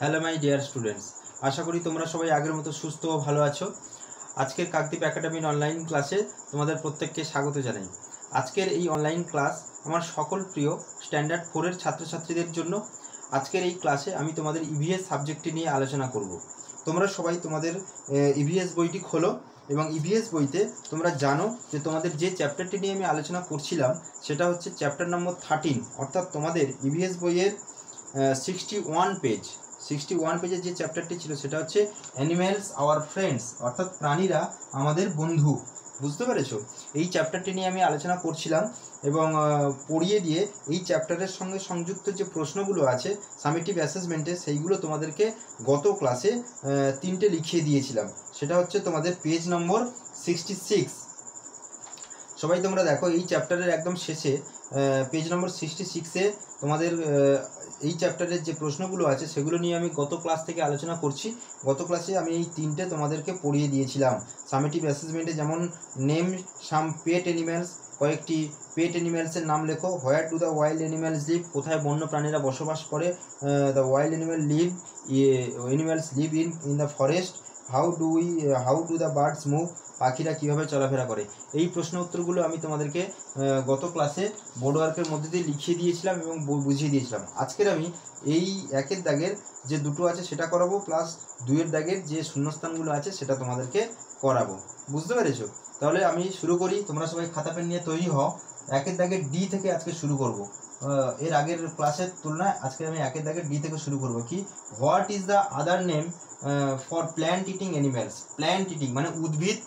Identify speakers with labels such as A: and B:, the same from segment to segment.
A: Hello my dear students আশা করি তোমরা সবাই আগের মতো সুস্থ ও ভালো আছো। আজকের কাকদ্বীপ একাডেমির অনলাইন ক্লাসে তোমাদের প্রত্যেককে স্বাগত জানাই। আজকের এই অনলাইন ক্লাস আমার সকল প্রিয় স্ট্যান্ডার্ড ফোরের ছাত্রছাত্রীদের জন্য আজকের এই ক্লাসে আমি তোমাদের ইভিএস সাবজেক্টটি নিয়ে আলোচনা করব। তোমরা সবাই তোমাদের ইভিএস বইটি খোলো এবং ইভিএস বইতে তোমরা জানো যে তোমাদের যে চ্যাপ্টারটি নিয়ে আমি আলোচনা করছিলাম, সেটা হচ্ছে চ্যাপ্টার নম্বর থার্টিন অর্থাৎ তোমাদের ইভিএস বইয়ের sixty one page sixty one পেজের যে চ্যাপ্টারটি ছিল, সেটা হচ্ছে অ্যানিম্যালস আওয়ার ফ্রেন্ডস অর্থাৎ প্রাণীরা আমাদের বন্ধু। বুঝতে পেরেছ? এই চ্যাপ্টারটি নিয়ে আমি আলোচনা করছিলাম এবং পড়িয়ে দিয়ে এই চ্যাপ্টারের সঙ্গে সংযুক্ত যে প্রশ্নগুলো আছে সামেটিভ অ্যাসেসমেন্টে সেইগুলো তোমাদেরকে গত ক্লাসে তিনটে লিখিয়ে দিয়েছিলাম। সেটা হচ্ছে তোমাদের পেজ নম্বর সিক্সটি সিক্স সবাই তোমরা দেখো, এই চ্যাপ্টারের একদম শেষে পেজ নম্বর সিক্সটি সিক্সে তোমাদের এই চ্যাপ্টারের যে প্রশ্নগুলো আছে, সেগুলো নিয়ে আমি গত ক্লাস থেকে আলোচনা করছি। গত ক্লাসে আমি এই তিনটে তোমাদেরকে পড়িয়ে দিয়েছিলাম। সামেটিভ অ্যাসেসমেন্টে যেমন নেম সাম পেট অ্যানিম্যালস কয়েকটি পেট অ্যানিম্যালসের নাম লেখো। Where do the wild animals live কোথায় বন্য প্রাণীরা বসবাস করে? The wild animal live animals live in in the forest how do we how do the birds move পাখিরা কীভাবে চলাফেরা করে? এই প্রশ্ন উত্তরগুলো আমি তোমাদেরকে গত ক্লাসে বোর্ড ওয়ার্কের মধ্যে দিয়ে লিখিয়ে দিয়েছিলাম এবং বুঝিয়ে দিয়েছিলাম। আজকের আমি এই একের দাগের যে দুটো আছে সেটা করাবো প্লাস দুইয়ের দাগের যে শূন্যস্থানগুলো আছে সেটা তোমাদেরকে করাবো। বুঝতে পেরেছ? তাহলে আমি শুরু করি, তোমরা সবাই খাতা পেন নিয়ে তৈরি হও। একের দাগের ডি থেকে আজকে শুরু করব। এর আগের ক্লাসের তুলনায় আজকে আমি একের দাগের ডি থেকে শুরু করব। কি? What is the other name for plant eating animals plant eating মানে উদ্ভিদ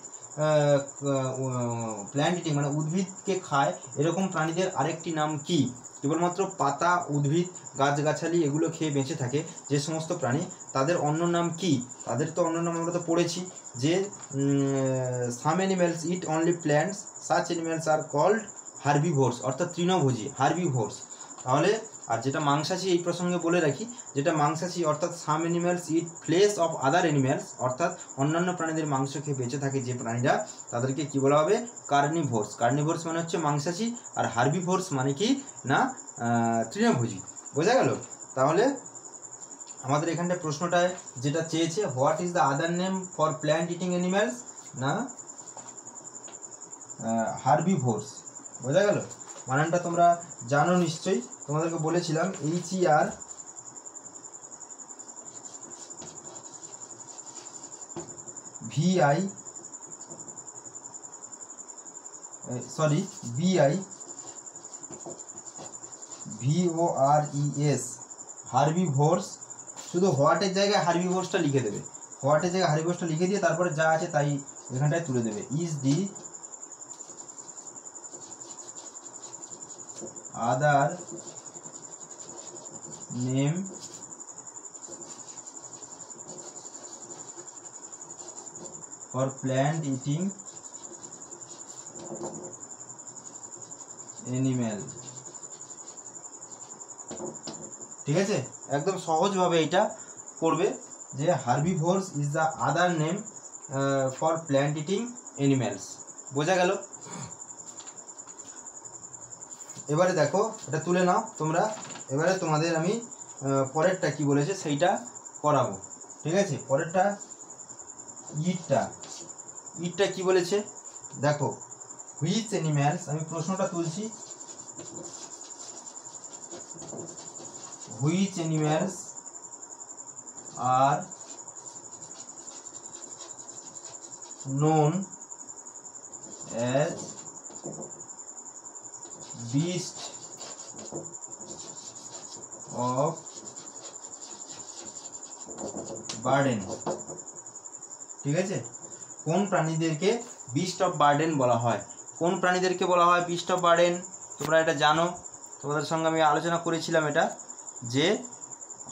A: প্ল্যান্ট ইটিং মানে উদ্ভিদকে খায়, এরকম প্রাণীদের আরেকটি নাম কি? কেবলমাত্র পাতা, উদ্ভিদ, গাছগাছালি এগুলো খেয়ে বেঁচে থাকে যে সমস্ত প্রাণী। তাদের অন্য নাম কি? তাদের তো অন্য নাম আমরা তো পড়েছি যে some animals eat only plants such animals are called herbivores অর্থাৎ তৃণভোজী হার্বিভোর্স তাহলে আর যেটা মাংসাশী এই প্রসঙ্গে বলে রাখি, যেটা মাংসাশী অর্থাৎ some animals eat flesh of other animals অর্থাৎ অন্যান্য প্রাণীদের মাংস খেয়ে বেঁচে থাকে যে প্রাণীরা, তাদেরকে কি বলা হবে? কার্নিভোর্স কার্নিভোর্স মানে হচ্ছে মাংসাশী আর হার্বিভোর্স মানে কি? না তৃণভোজী। বোঝা গেল? তাহলে আমাদের এখানটায় প্রশ্নটায় যেটা চেয়েছে what is the other name for plant eating animals না হার্বিভোর্স বোঝা গেল? বানানটা তোমরা জানো নিশ্চয়ই। তোমাদেরকে বলেছিলাম H E R V I sorry B I V O R E S herbivores শুধু হোয়াটের জায়গায় হার্বিভোর্সটা লিখে দেবে। হোয়াটের জায়গায় হার্বিভোর্সটা লিখে দিয়ে তারপরে যা আছে তাই এখানটায় তুলে দেবে। Is the other name for plant eating animal ঠিক আছে? একদম সহজভাবে এটা করবে যে herbivores is the other name for plant eating animals বোঝা গেল? এবারে দেখো, এটা তুলে নাও তোমরা। এবারে তোমাদের আমি পরেরটা কি বলেছে, সেইটা করাবো। ঠিক আছে? পরেরটা ইটটা। ইটটা কি বলেছে? দেখো হুইচ অ্যানিম্যালস আমি প্রশ্নটা তুলছি। Which animals are known as beast of burden ঠিক আছে? কোন প্রাণীদেরকে বিস্ট অফ বার্ডেন বলা হয়? কোন প্রাণীদেরকে বলা হয় বিস্ট অফ বার্ডেন তোমরা এটা জানো। তোমাদের সঙ্গে আমি আলোচনা করেছিলাম এটা যে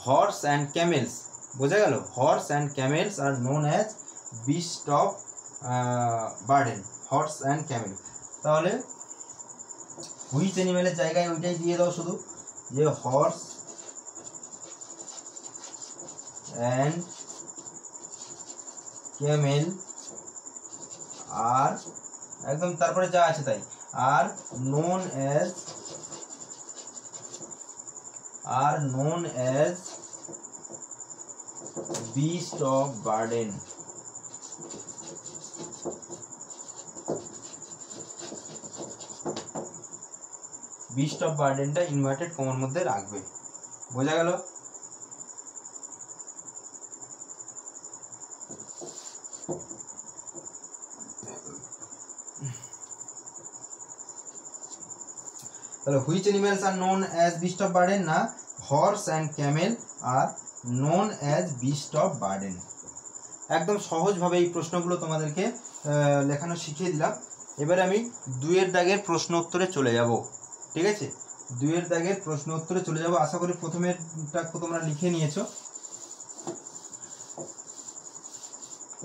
A: হর্স অ্যান্ড ক্যামেলস বোঝা গেল? Horse and camels are known as beast of burden horse and camel তাহলে হুইচ অ্যানিমেলের জায়গায় ওইটাই দিয়ে দাও শুধু যে হর্স অ্যান্ড ক্যামেল আর একদম তারপরে যা আছে তাই are known as are known as beast of burden beast of বার্ডেনটা inverted কমার মধ্যে রাখবে। বোঝা গেল? তাহলে which animals are known as beast of burden না? Horse and camel are known as beast of burden. একদম সহজভাবে এই প্রশ্নগুলো তোমাদেরকে লেখানো শিখিয়ে দিলাম। এবারে আমি দুয়ের দাগের প্রশ্ন উত্তরে চলে যাব। ঠিক আছে? দুয়ের দাগের প্রশ্ন উত্তরে চলে যাব। আশা করি প্রথমেরটা তোমরা লিখে নিয়েছো।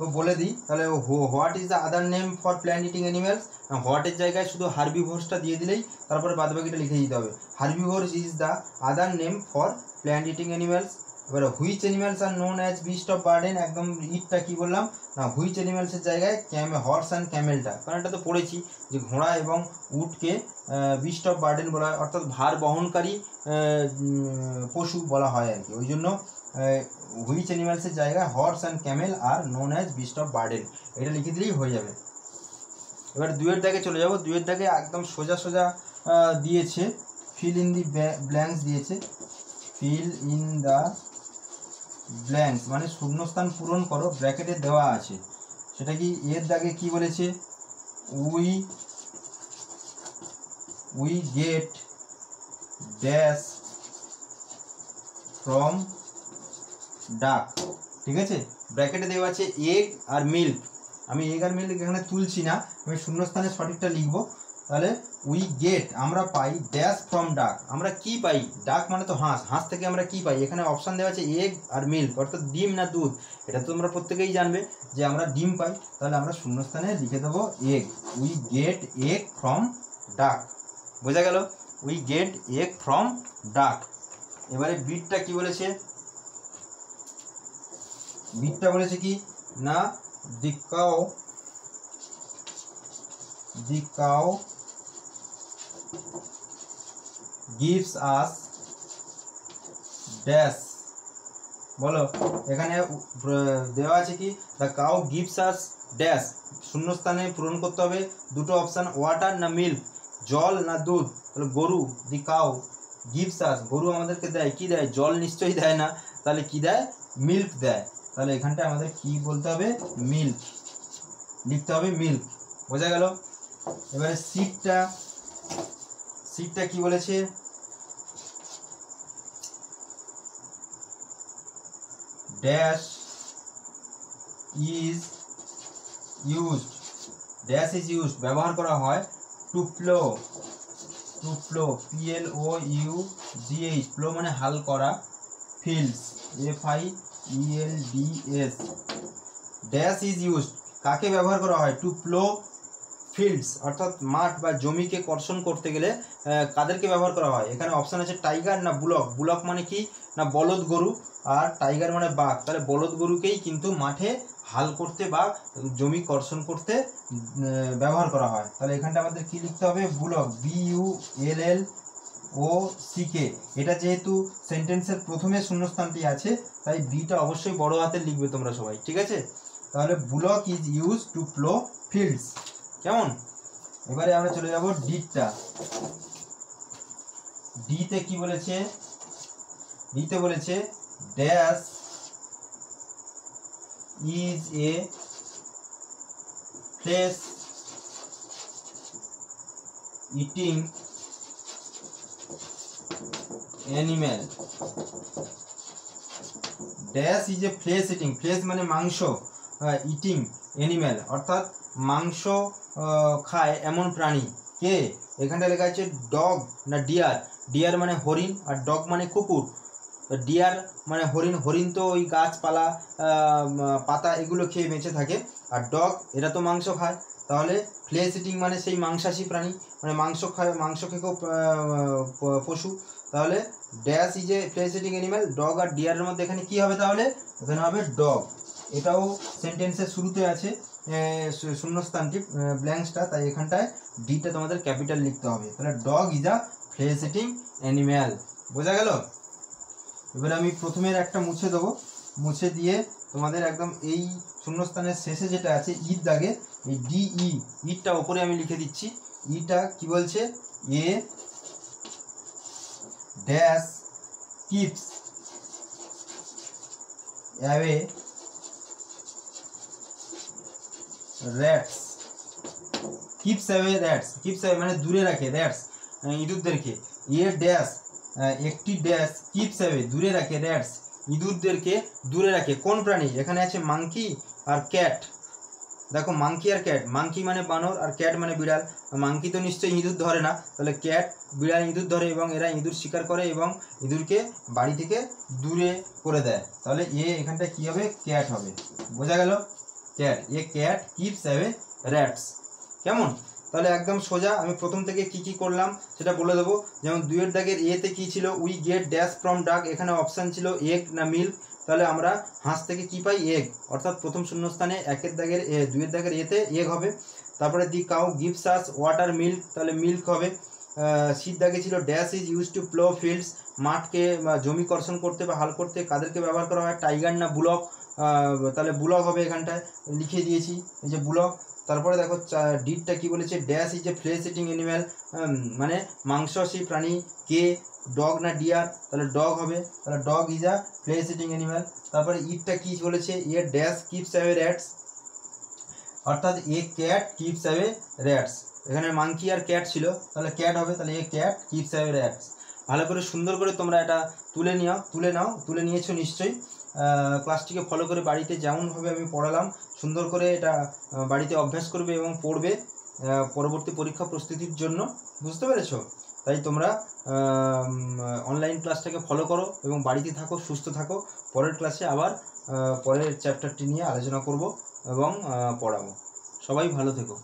A: ও বলে দিই, তাহলে what is the other name for plant eating animals হোয়াটের জায়গায় শুধু হার্বিভোর্সটা দিয়ে দিলেই তারপরে বাদবাকিটা লিখে দিতে হবে। Herbivores is the other name for plant eating animals. এবারে which animals are known as beast of burden একদম ইটটা কি বললাম? না, হুইচ অ্যানিমেলসের জায়গায় ক্যামে হর্স অ্যান্ড ক্যামেলটা কারণ এটা তো পড়েছি যে ঘোড়া এবং উটকে বিস্ট অফ বার্ডেন বলা হয়, অর্থাৎ ভার বহনকারী পশু বলা হয় আর কি। ওই জন্য হুইচ অ্যানিমালসের জায়গায় horse and camel are known as beast of burden এটা লিখে দিলেই হয়ে যাবে। এবার দুয়ের দাগে চলে যাব। দুয়ের দাগে একদম সোজা সোজা দিয়েছে। ফিল ইন দি ব্ল্যাঙ্কস দিয়েছে। ফিল ইন দ্য ব্ল্যাঙ্কস মানে শূন্যস্থান পূরণ করো, ব্র্যাকেটে দেওয়া আছে। সেটা কি এর দাগে কি বলেছে? We we get dash from duck, ঠিক আছে? ব্র্যাকেটে দেওয়া আছে এগ আর মিল্ক। আমি এগ আর মিল্ক এখানে তুলছি না, আমি শূন্যস্থানে সঠিকটা লিখব। তাহলে উই গেট আমরা পাই ড্যাশ ফ্রম ডাক আমরা কি পাই? ডাক মানে তো হাঁস। হাঁস থেকে আমরা কি পাই? এখানে অপশান দেওয়া আছে এগ আর মিল্ক অর্থাৎ ডিম না দুধ। এটা তো তোমরা প্রত্যেকেই জানবে যে আমরা ডিম পাই। তাহলে আমরা শূন্যস্থানে লিখে দেবো egg we get egg from duck বোঝা গেল? উই গেট এগ ফ্রম ডাক এবারে বিটটা কি বলেছে? বিটটা বলেছে কি? না the cow the cow gives us dash বলো, এখানে দেওয়া আছে কি? The cow gives us dash শূন্যস্থানে পূরণ করতে হবে। দুটো অপশান ওয়াটার না মিল্ক জল না দুধ? তাহলে গরু দি কাউ গিভস আস গরু আমাদেরকে দেয়, কি দেয়? জল নিশ্চয়ই দেয় না। তাহলে কি দেয়? মিল্ক দেয়। তাহলে এখানটায় আমাদের কি বলতে হবে? মিল্ক লিখতে হবে মিল্ক বোঝা গেল? এবারে সিটটা সিটটা কি বলেছে? Dash is used dash is used ব্যবহার করা হয় to plough to plough P L O U G H plough মানে হাল করা fields F I E L D S dash is used কাকে ব্যবহার করা হয়? টু ফ্লো ফিল্ডস অর্থাৎ মাঠ বা জমিকে কর্ষণ করতে গেলে কাদেরকে ব্যবহার করা হয়? এখানে অপশান আছে টাইগার না বুলক বুলক মানে কি? না বলদ গরু? আর টাইগার মানে বাঘ? তাহলে বলদ গরুকেই কিন্তু মাঠে হাল করতে বা জমি কর্ষণ করতে ব্যবহার করা হয়। তাহলে এখানটা আমাদের কি লিখতে হবে? Bullock B U L L O C K এটা যেহেতু সেন্টেন্সের প্রথমে শূন্যস্থানটি আছে, তাই বিটা অবশ্যই বড় হাতে লিখবে তোমরা সবাই, ঠিক আছে? তাহলে bullock is use to plough fields কেমন? এবারে আমরা চলে যাব ডিটা ডিতে কি বলেছে? ডিতে বলেছে dash is a place eating animal dash is a flesh eating flesh মানে মাংস ইটিং অ্যানিম্যাল অর্থাৎ মাংস খায় এমন প্রাণী। কে? এখানটা লেখা আছে ডগ না ডিয়ার। ডিয়ার মানে হরিণ আর ডগ মানে কুকুর। ডিয়ার মানে হরিণ। হরিণ তো ওই গাছপালা পাতা এগুলো খেয়ে বেঁচে থাকে। আর ডগ, এরা তো মাংস খায়। তাহলে ইটিং মানে সেই মাংসাশী প্রাণী। মানে মাংস খায়, মাংস খেকেও পশু। তাহলে dash is a flesh eating animal dog আর ডিয়ারের মধ্যে এখানে কি হবে তাহলে? এখানে হবে ডগ। এটাও সেন্টেন্সের শুরুতে আছে। শূন্যস্থানটি ব্ল্যাঙ্কসটা তাই এখানটায় ডিটা তোমাদের ক্যাপিটাল লিখতে হবে। তাহলে dog is a eating animal বোঝা গেল? এবারে আমি প্রথমের একটা মুছে দেবো। মুছে দিয়ে তোমাদের একদম এই শূন্যস্থানের শেষে যেটা আছে ঈদ দাগে, এই ডি ই ইটটা ওপরে আমি লিখে দিচ্ছি। ইটা কি বলছে? A dash keeps away rats keeps away rats keeps away মানে দূরে রাখে র্যাটস ইঁদুরদেরকে। এ ড্যাশ একটি ড্যাশ কিপস অ্যাওয়ে দূরে রাখে র্যাটস ইঁদুরদেরকে দূরে রাখে। কোন প্রাণী? এখানে আছে মাংকি আর ক্যাট দেখো মাংকি আর ক্যাট মাংকি মানে বানর আর ক্যাট মানে বিড়াল। মাংকি তো নিশ্চয়ই ইঁদুর ধরে না। তাহলে ক্যাট বিড়াল, ইঁদুর ধরে এবং এরা ইঁদুর শিকার করে এবং ইঁদুরকে বাড়ি থেকে দূরে করে দেয়। তাহলে এ এখানটা কী হবে? ক্যাট হবে। বোঝা গেল? Cat a cat keeps away rats কেমন? তাহলে একদম সোজা আমি প্রথম থেকে কি কি করলাম সেটা বলে দেবো। যেমন দুয়ের দাগের এতে কি ছিল? উই গেট ড্যাশ ফ্রম ডাক এখানে অপশান ছিল এগ না মিল্ক তাহলে আমরা হাঁস থেকে কি পাই? এগ অর্থাৎ প্রথম শূন্যস্থানে একের দাগের এ দুয়ের দাগের এতে এগ হবে। তারপরে the cow gives us water milk তাহলে মিল্ক হবে। শীত দাগে ছিল dash is use to plow fields মাঠকে জমি কর্ষণ করতে বা হাল করতে কাদেরকে ব্যবহার করা হয়? টাইগার না বুলক তাহলে বুলক হবে এখানটায়। লিখে দিয়েছি এই যে বুলক তারপরে দেখো ডিটটা কি বলেছে? Dash is a flesh eating animal মানে মাংসাশী প্রাণী, কে ডগ না ডিয়ার তাহলে ডগ হবে। তাহলে dog is a flesh eating animal তারপরে ইটটা কি বলেছে? A dash keeps away rats অর্থাৎ a cat keeps away rats এখানে মাংকি আর ক্যাট ছিল। তাহলে ক্যাট হবে, তাহলে a cat keeps away rats ভালো করে সুন্দর করে তোমরা এটা তুলে নিও, তুলে নাও, তুলে নিয়েছো নিশ্চয়ই। ক্লাসটিকে ফলো করে বাড়িতে যেমনভাবে আমি পড়ালাম, সুন্দর করে এটা বাড়িতে অভ্যাস করবে এবং পড়বে পরবর্তী পরীক্ষা প্রস্তুতির জন্য, বুঝতে পেরেছ? তাই তোমরা অনলাইন ক্লাসটাকে ফলো করো এবং বাড়িতে থাকো, সুস্থ থাকো, পরের ক্লাসে আবার পরের চ্যাপ্টারটি নিয়ে আলোচনা করব এবং পড়াবো। সবাই ভালো থেকো।